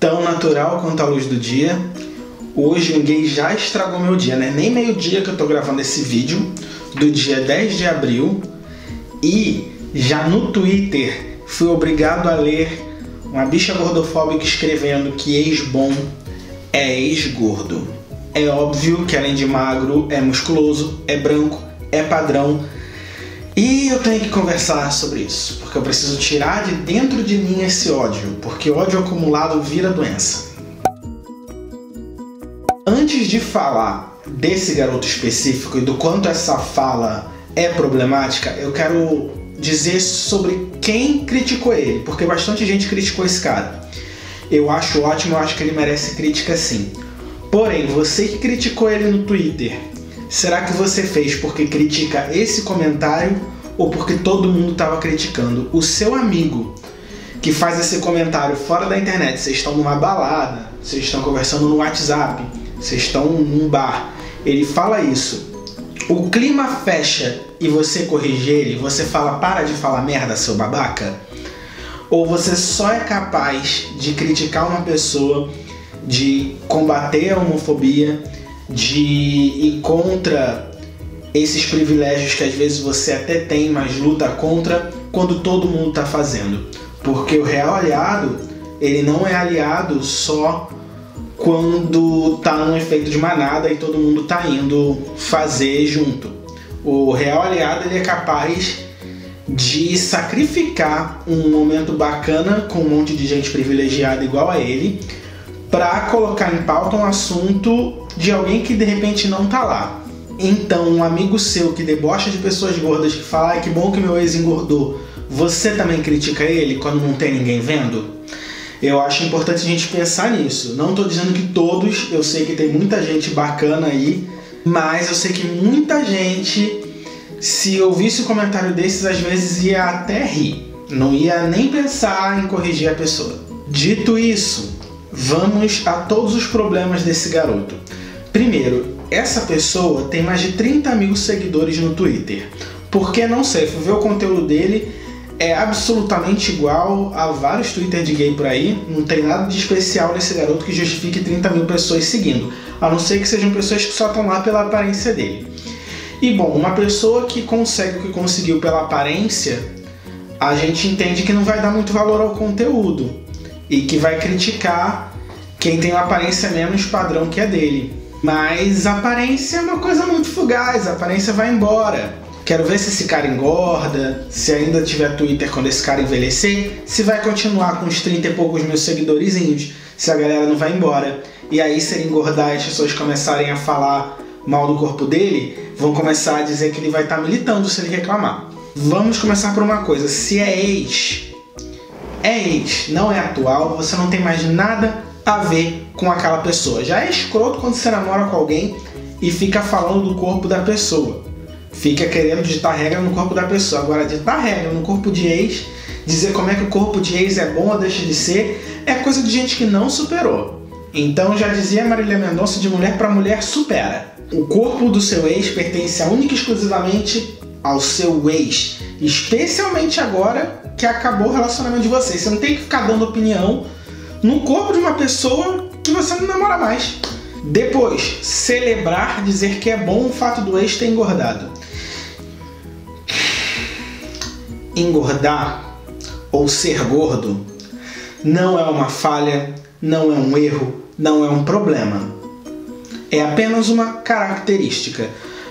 tão natural quanto a luz do dia. Hoje ninguém já estragou meu dia, né? Nem meio-dia que eu tô gravando esse vídeo, do dia 10 de abril. E já no Twitter fui obrigado a ler uma bicha gordofóbica escrevendo que ex-bom é ex-gordo. É óbvio que além de magro, é musculoso, é branco, é padrão. E eu tenho que conversar sobre isso, porque eu preciso tirar de dentro de mim esse ódio, porque ódio acumulado vira doença. Antes de falar desse garoto específico e do quanto essa fala é problemática, eu quero dizer sobre quem criticou ele, porque bastante gente criticou esse cara. Eu acho ótimo, eu acho que ele merece crítica sim. Porém, você que criticou ele no Twitter, será que você fez porque critica esse comentário ou porque todo mundo estava criticando? O seu amigo que faz esse comentário fora da internet, vocês estão numa balada, vocês estão conversando no WhatsApp, vocês estão num bar, ele fala isso. O clima fecha e você corrige ele, você fala para de falar merda, seu babaca? Ou você só é capaz de criticar uma pessoa, de combater a homofobia, de ir contra esses privilégios que às vezes você até tem, mas luta contra quando todo mundo está fazendo? Porque o real aliado, ele não é aliado só quando tá num efeito de manada e todo mundo tá indo fazer junto. O real aliado ele é capaz de sacrificar um momento bacana com um monte de gente privilegiada igual a ele para colocar em pauta um assunto de alguém que de repente não tá lá. Então, um amigo seu que debocha de pessoas gordas que fala, que bom que meu ex engordou, você também critica ele quando não tem ninguém vendo? Eu acho importante a gente pensar nisso. Não estou dizendo que todos, eu sei que tem muita gente bacana aí mas eu sei que muita gente, se ouvisse um comentário desses, às vezes ia até rir. Não ia nem pensar em corrigir a pessoa. Dito isso, vamos a todos os problemas desse garoto. Primeiro, essa pessoa tem mais de 30 mil seguidores no Twitter. Por que não sei? Fui ver o conteúdo dele, é absolutamente igual a vários Twitter de gay por aí. Não tem nada de especial nesse garoto que justifique 30 mil pessoas seguindo a não ser que sejam pessoas que só estão lá pela aparência dele. E bom, uma pessoa que consegue o que conseguiu pela aparência, a gente entende que não vai dar muito valor ao conteúdo e que vai criticar quem tem uma aparência menos padrão que a dele. Mas aparência é uma coisa muito fugaz, a aparência vai embora. Quero ver se esse cara engorda, se ainda tiver Twitter quando esse cara envelhecer, se vai continuar com os 30 e poucos mil seguidorzinhos, se a galera não vai embora e aí se ele engordar e as pessoas começarem a falar mal do corpo dele, vão começar a dizer que ele vai estar tá militando se ele reclamar. Vamos começar por uma coisa: se é ex, é ex, não é atual, você não tem mais nada a ver com aquela pessoa. Já é escroto quando você namora com alguém e fica falando do corpo da pessoa. Fica querendo ditar regra no corpo da pessoa. Agora, ditar regra no corpo de ex, dizer como é que o corpo de ex é bom ou deixa de ser, é coisa de gente que não superou. Então já dizia Marília Mendonça, de mulher para mulher supera. O corpo do seu ex pertence única e exclusivamente ao seu ex, especialmente agora que acabou o relacionamento de vocês. Você não tem que ficar dando opinião no corpo de uma pessoa que você não namora mais. Depois, celebrar, dizer que é bom o fato do ex ter engordado. Engordar ou ser gordo não é uma falha, não é um erro, não é um problema. É apenas uma característica.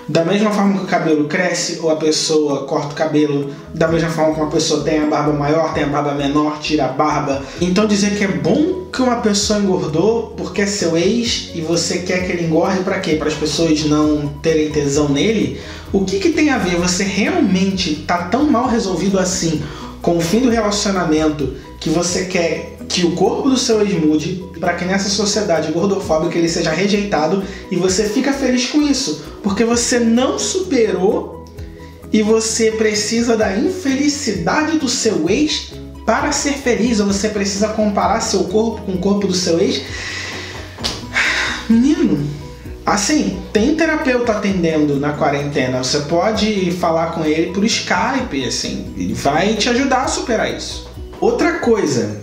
Da mesma forma que o cabelo cresce ou a pessoa corta o cabelo, da mesma forma que uma pessoa tem a barba maior, tem a barba menor, tira a barba. Então dizer que é bom que uma pessoa engordou porque é seu ex e você quer que ele engorde para quê? Para as pessoas não terem tesão nele? O que, que tem a ver? Você realmente tá tão mal resolvido assim com o fim do relacionamento que você quer que o corpo do seu ex mude para que nessa sociedade gordofóbica ele seja rejeitado e você fica feliz com isso, porque você não superou e você precisa da infelicidade do seu ex para ser feliz, ou você precisa comparar seu corpo com o corpo do seu ex. Menino, assim, tem terapeuta atendendo na quarentena, você pode falar com ele por Skype, assim, ele vai te ajudar a superar isso. Outra coisa,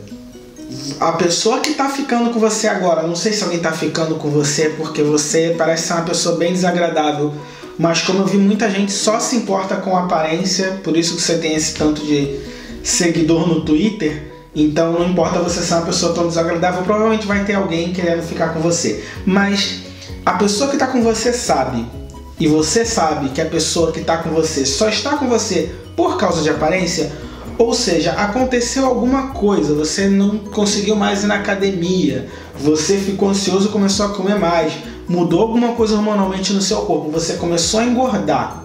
a pessoa que tá ficando com você agora, não sei se alguém tá ficando com você porque você parece ser uma pessoa bem desagradável, mas como eu vi muita gente só se importa com aparência, por isso que você tem esse tanto de seguidor no Twitter, então não importa você ser uma pessoa tão desagradável, provavelmente vai ter alguém querendo ficar com você. Mas a pessoa que tá com você sabe, e você sabe que a pessoa que tá com você só está com você por causa de aparência, ou seja, aconteceu alguma coisa, você não conseguiu mais ir na academia, você ficou ansioso e começou a comer mais, mudou alguma coisa hormonalmente no seu corpo, você começou a engordar.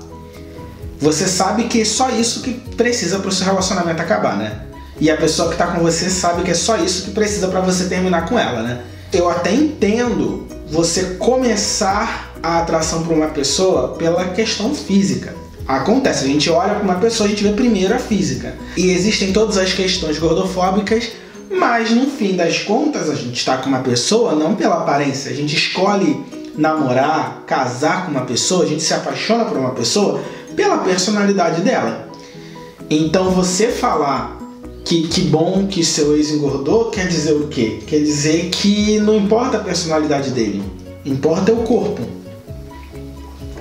Você sabe que é só isso que precisa para o seu relacionamento acabar, né? E a pessoa que está com você sabe que é só isso que precisa para você terminar com ela, né? Eu até entendo você começar a atração por uma pessoa pela questão física. Acontece, a gente olha para uma pessoa, a gente vê primeiro a física. E existem todas as questões gordofóbicas, mas no fim das contas a gente está com uma pessoa não pela aparência, a gente escolhe namorar, casar com uma pessoa, a gente se apaixona por uma pessoa pela personalidade dela. Então você falar que, que bom que seu ex engordou quer dizer o quê? Quer dizer que não importa a personalidade dele, importa o corpo.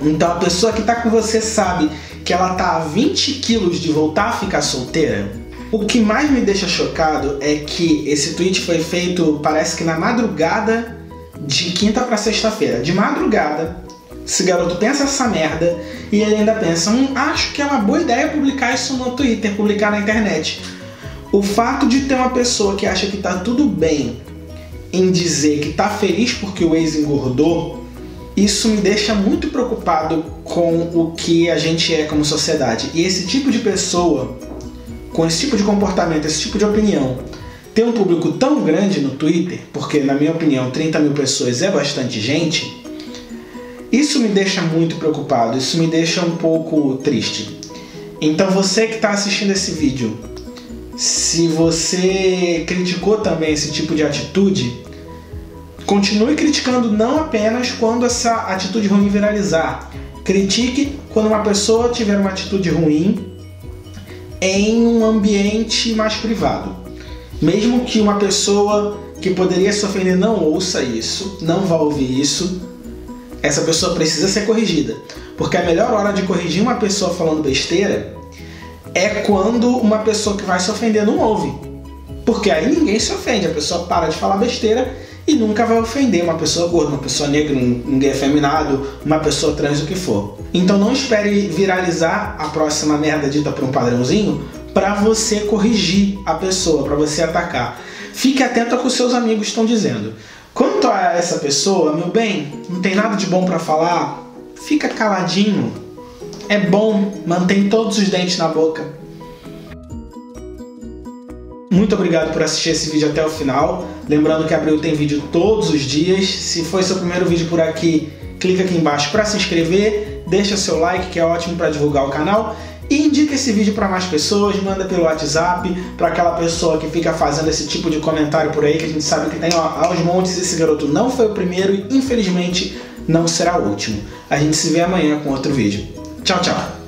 Então a pessoa que está com você sabe que ela está a 20 quilos de voltar a ficar solteira. O que mais me deixa chocado é que esse tweet foi feito, parece que na madrugada de quinta para sexta-feira. De madrugada, esse garoto pensa essa merda e ele ainda pensa: hum, acho que é uma boa ideia publicar isso no Twitter, publicar na internet. O fato de ter uma pessoa que acha que tá tudo bem em dizer que tá feliz porque o ex engordou isso me deixa muito preocupado com o que a gente é como sociedade. E esse tipo de pessoa, com esse tipo de comportamento, esse tipo de opinião, ter um público tão grande no Twitter, porque na minha opinião 30 mil pessoas é bastante gente, isso me deixa muito preocupado, isso me deixa um pouco triste. Então você que está assistindo esse vídeo, se você criticou também esse tipo de atitude, Continue criticando não apenas quando essa atitude ruim viralizar. Critique quando uma pessoa tiver uma atitude ruim em um ambiente mais privado. Mesmo que uma pessoa que poderia se ofender não ouça isso, não vá ouvir isso, essa pessoa precisa ser corrigida. Porque a melhor hora de corrigir uma pessoa falando besteira é quando uma pessoa que vai se ofender não ouve. Porque aí ninguém se ofende, a pessoa para de falar besteira e nunca vai ofender uma pessoa gorda, uma pessoa negra, um, gay afeminado, uma pessoa trans, o que for. Então não espere viralizar a próxima merda dita por um padrãozinho para você corrigir a pessoa, para você atacar. Fique atento ao que os seus amigos estão dizendo. Quanto a essa pessoa, meu bem, não tem nada de bom para falar, fica caladinho. É bom, mantém todos os dentes na boca. Muito obrigado por assistir esse vídeo até o final. Lembrando que Abril tem vídeo todos os dias. Se foi seu primeiro vídeo por aqui, clica aqui embaixo para se inscrever, deixa seu like que é ótimo para divulgar o canal e indica esse vídeo para mais pessoas, manda pelo WhatsApp para aquela pessoa que fica fazendo esse tipo de comentário por aí que a gente sabe que tem aos montes. Esse garoto não foi o primeiro e infelizmente não será o último. A gente se vê amanhã com outro vídeo. Tchau, tchau.